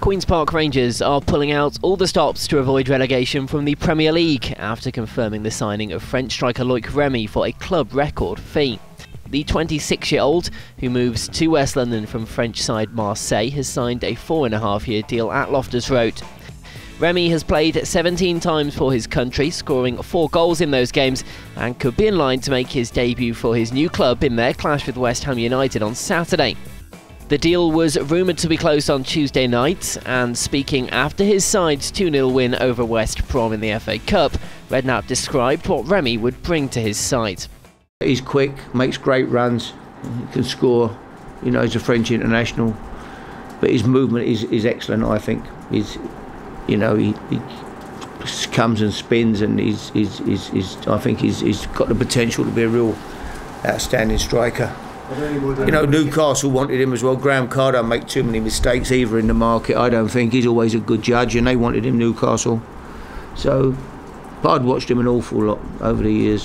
Queen's Park Rangers are pulling out all the stops to avoid relegation from the Premier League after confirming the signing of French striker Loic Remy for a club record fee. The 26 year old, who moves to West London from French side Marseille, has signed a four and a half year deal at Loftus Road. Remy has played 17 times for his country, scoring four goals in those games, and could be in line to make his debut for his new club in their clash with West Ham United on Saturday. The deal was rumoured to be closed on Tuesday night, and speaking after his side's 2 0 win over West Brom in the FA Cup, Redknapp described what Remy would bring to his side. He's quick, makes great runs, can score. You know, he's a French international, but his movement is, is excellent. I think he's, you know, he, he comes and spins, and he's, he's, he's, he's I think he's, he's got the potential to be a real outstanding striker. You know, Newcastle wanted him as well. Graham Carr don't make too many mistakes either in the market. I don't think he's always a good judge, and they wanted him Newcastle. So, but I'd watched him an awful lot over the years.